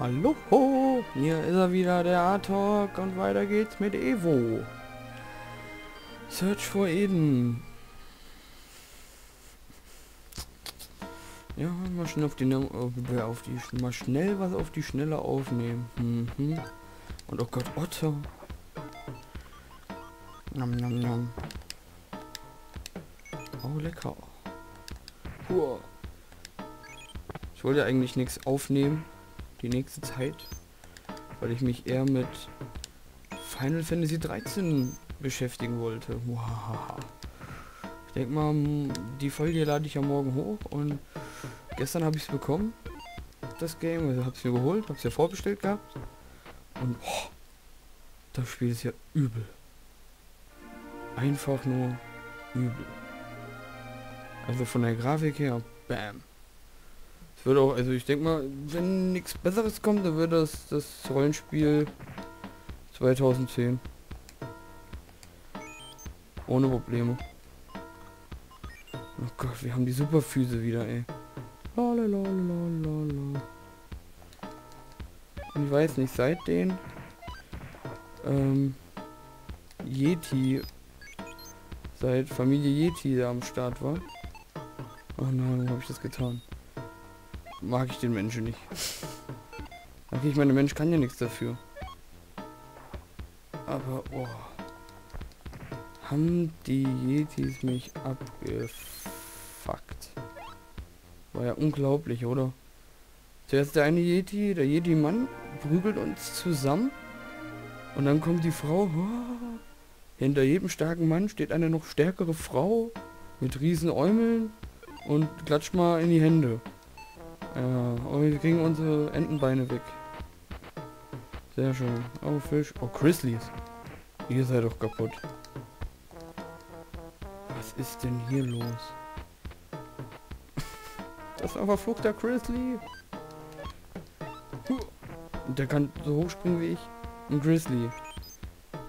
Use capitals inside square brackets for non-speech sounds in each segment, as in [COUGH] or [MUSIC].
Hallo, hier ist er wieder, der A-Talk und weiter geht's mit Evo. Search for Eden. Ja, mal schnell auf die, auf die, mal schnell was auf die Schnelle aufnehmen. Mhm. Und oh Gott, Otter. Nom, nom, nom. Oh, lecker. Huah. Ich wollte eigentlich nichts aufnehmen, die nächste Zeit, weil ich mich eher mit Final Fantasy 13 beschäftigen wollte. Wow. Ich denke mal, die Folge lade ich ja morgen hoch und gestern habe ich es bekommen, das Game, also habe es mir geholt, habe es ja vorbestellt gehabt und oh, das Spiel ist ja übel. Einfach nur übel. Also von der Grafik her, bam. Es würde auch, also ich denke mal, wenn nichts Besseres kommt, dann wird das das Rollenspiel 2010. Ohne Probleme. Oh Gott, wir haben die Superfüße wieder, ey. Lalalala. Und ich weiß nicht, seit den ähm, Yeti, seit Familie Yeti da am Start war. Oh nein, wo habe ich das getan? Mag ich den Menschen nicht. Okay, ich meine, der Mensch kann ja nichts dafür. Aber, oh. Haben die Yetis mich abgefuckt. War ja unglaublich, oder? Zuerst der eine Yeti, der Yeti-Mann, prügelt uns zusammen. Und dann kommt die Frau. Oh, hinter jedem starken Mann steht eine noch stärkere Frau mit riesen Äumeln und klatscht mal in die Hände. Ja, aber wir kriegen unsere Entenbeine weg. Sehr schön. Oh, Fisch. Oh, Grizzlies. Ihr seid doch kaputt. Was ist denn hier los? [LAUGHS] Das ist ein verfluchter Grizzly. Der kann so hoch springen wie ich. Ein Grizzly.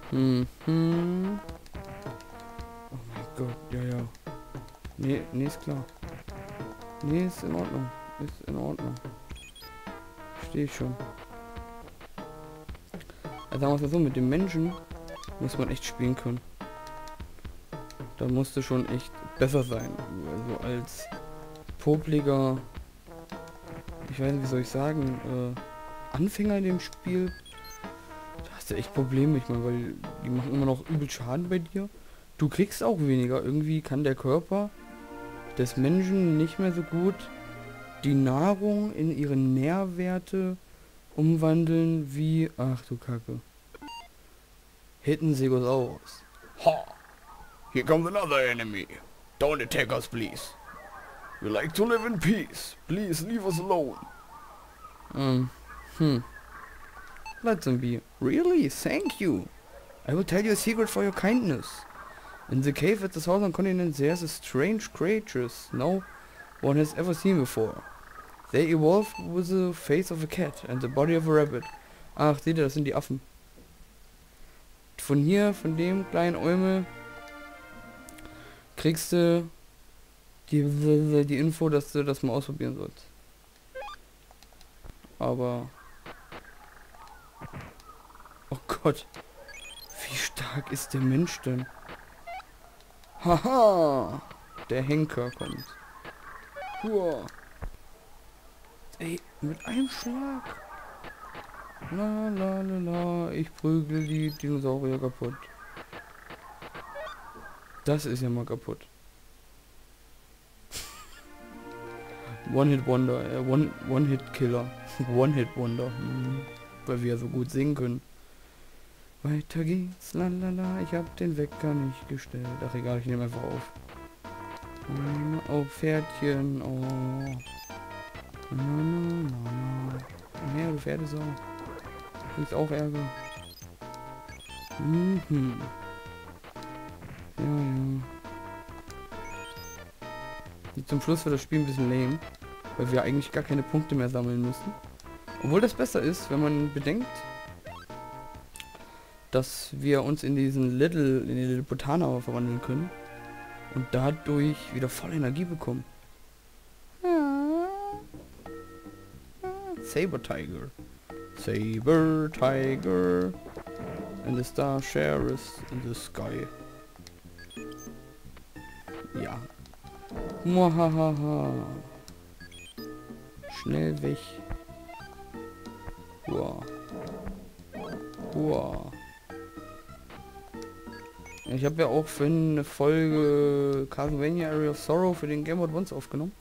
Hm, hm. Oh mein Gott, ja, ja. Nee, nee, ist klar. Nee, ist in Ordnung. Ist in Ordnung. Verstehe ich schon. Also sagen wir es so, mit dem Menschen muss man echt spielen können. Da musste schon echt besser sein. Also als popliger, ich weiß nicht, wie soll ich sagen, äh, Anfänger in dem Spiel, da hast du echt Probleme, ich meine, weil die machen immer noch übel Schaden bei dir. Du kriegst auch weniger. Irgendwie kann der Körper des Menschen nicht mehr so gut die Nahrung in ihre Nährwerte umwandeln wie... Ach du Kacke. Hittensegosaurus. Ha! Here comes another enemy. Don't attack us, please. We like to live in peace. Please leave us alone. Um, hm. Let them be. Really? Thank you. I will tell you a secret for your kindness. In the cave at the southern continent there's a strange creatures no one has ever seen before. They evolved with the face of a cat and the body of a rabbit. Ach, seht ihr, das sind die Affen. Von hier, von dem kleinen Eumel, kriegst du die, die Info, dass du das mal ausprobieren sollst. Aber... Oh Gott. Wie stark ist der Mensch denn? Haha! Der Henker kommt. Hua. Ey, mit einem Schlag. La la la la. Ich prügel die Dinosaurier kaputt. Das ist ja mal kaputt. [LAUGHS] One-Hit-Wonder, äh, One- One-Hit-Killer. [LAUGHS] One-Hit-Wonder. Mhm. Weil wir so gut singen können. Weiter geht's, lalala, ich hab den Wecker nicht gestellt. Ach egal, ich nehme einfach auf. Oh, Pferdchen, oh. Na, na, na, na. Ja, du Pferdesau. Kriegst auch Ärger. Mhm. Ja, ja. Zum Schluss wird das Spiel ein bisschen lame, weil wir eigentlich gar keine Punkte mehr sammeln müssen. Obwohl das besser ist, wenn man bedenkt, dass wir uns in diesen Little, in die Little Botana verwandeln können und dadurch wieder voll Energie bekommen. Saber Tiger. Saber, tiger, and the star share is in the sky. Ja. Muahaha. Schnell weg. Uah. Uah. Ich habe ja auch für eine Folge Castlevania Area of Sorrow für den Game Advance aufgenommen.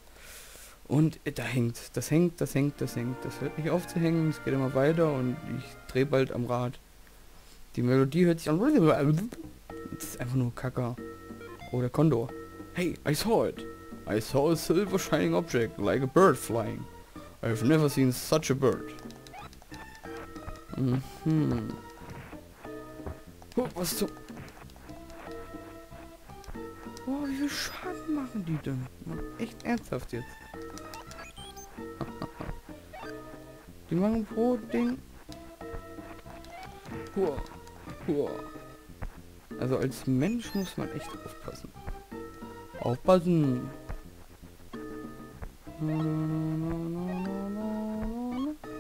Und da hängt, das hängt, das hängt, das hängt. Das hört nicht auf zu hängen, es geht immer weiter und ich drehe bald am Rad. Die Melodie hört sich an. Das ist einfach nur Kacker. Oh, der Kondor. Hey, I saw it. I saw a silver shining object, like a bird flying. I've never seen such a bird. Mhm. Oh, was zum... machen die denn? Echt ernsthaft jetzt. [LAUGHS] die machen pro Ding... Hua. Hua. Also als Mensch muss man echt aufpassen. Aufpassen!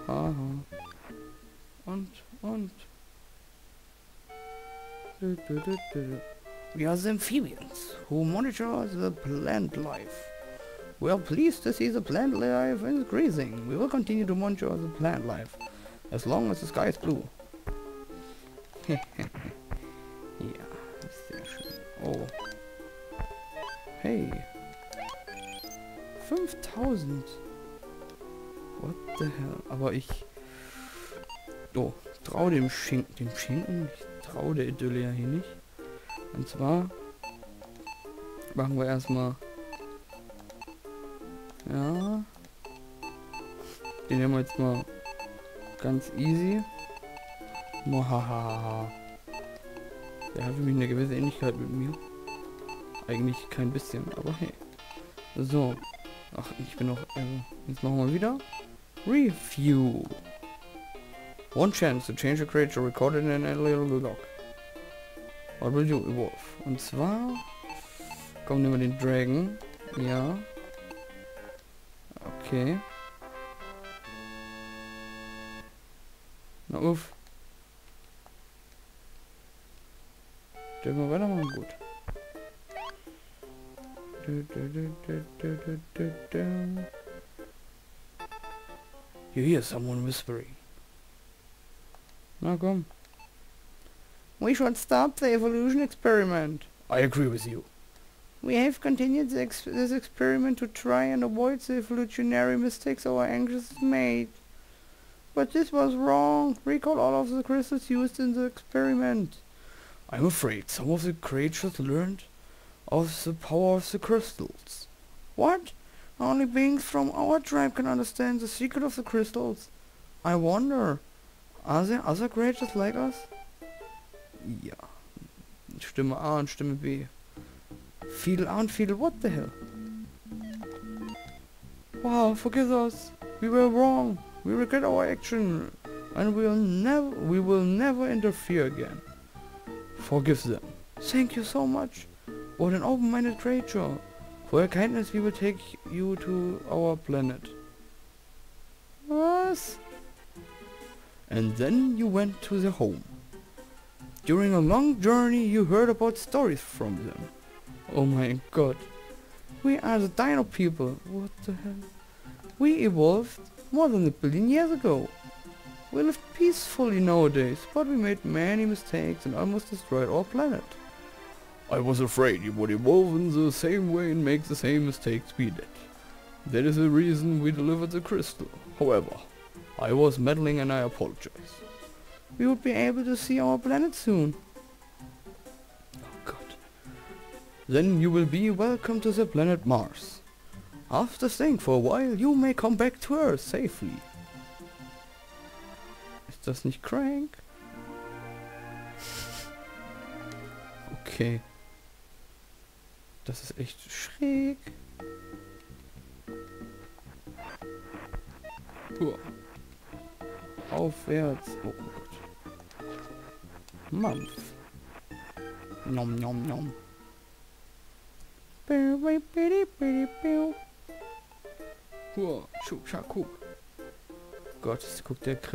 Aha. Und, und. We are the amphibians who monitor the plant life. We are pleased to see the plant life increasing. We will continue to monitor the plant life as long as the sky is blue. ja, sehr schön. Oh. Hey. 5000. What the hell? Aber ich... Oh, trau dem Schinken... Dem Schinken? Ich trau der Idylle ja hier nicht. Und zwar... Machen wir erstmal... Ja... Den nehmen wir jetzt mal ganz easy. Mohaha. Der hat für mich eine gewisse Ähnlichkeit mit mir. Eigentlich kein bisschen, aber hey. So, Ach, ich bin noch... Äh, jetzt machen wir wieder. Review. One chance to change a creature recorded in a little log. You evolve? Und zwar... Kommen wir den Dragon. Ja. Okay. Na uff. Dürfen wir weitermachen? Gut. You hear someone whispering. Na komm. We should stop the evolution experiment. I agree with you. We have continued ex this experiment to try and avoid the evolutionary mistakes our ancestors made. But this was wrong. Recall all of the crystals used in the experiment. I'm afraid some of the creatures learned of the power of the crystals. What? Only beings from our tribe can understand the secret of the crystals. I wonder, are there other creatures like us? Ja. Stimme A und Stimme B. Fiedel A und Fiedel, what the hell? Wow, forgive us. We were wrong. We regret our action. And we'll never we will never interfere again. Forgive them. Thank you so much. What an open-minded creature. For your kindness we will take you to our planet. Was? And then you went to the home. During a long journey you heard about stories from them. Oh my god. We are the Dino people. What the hell? We evolved more than a billion years ago. We live peacefully nowadays, but we made many mistakes and almost destroyed our planet. I was afraid you would evolve in the same way and make the same mistakes we did. That is the reason we delivered the crystal. However, I was meddling and I apologize. We would be able to see our planet soon. Oh god. Then you will be welcome to the planet Mars. After staying for a while, you may come back to Earth safely. Ist das nicht crank? Okay. Das ist echt schräg. Uah. Aufwärts. Oh Gott. Mampf. Nom nom nom. Uah. Schub, schab, guck. Gott, guckt der Krim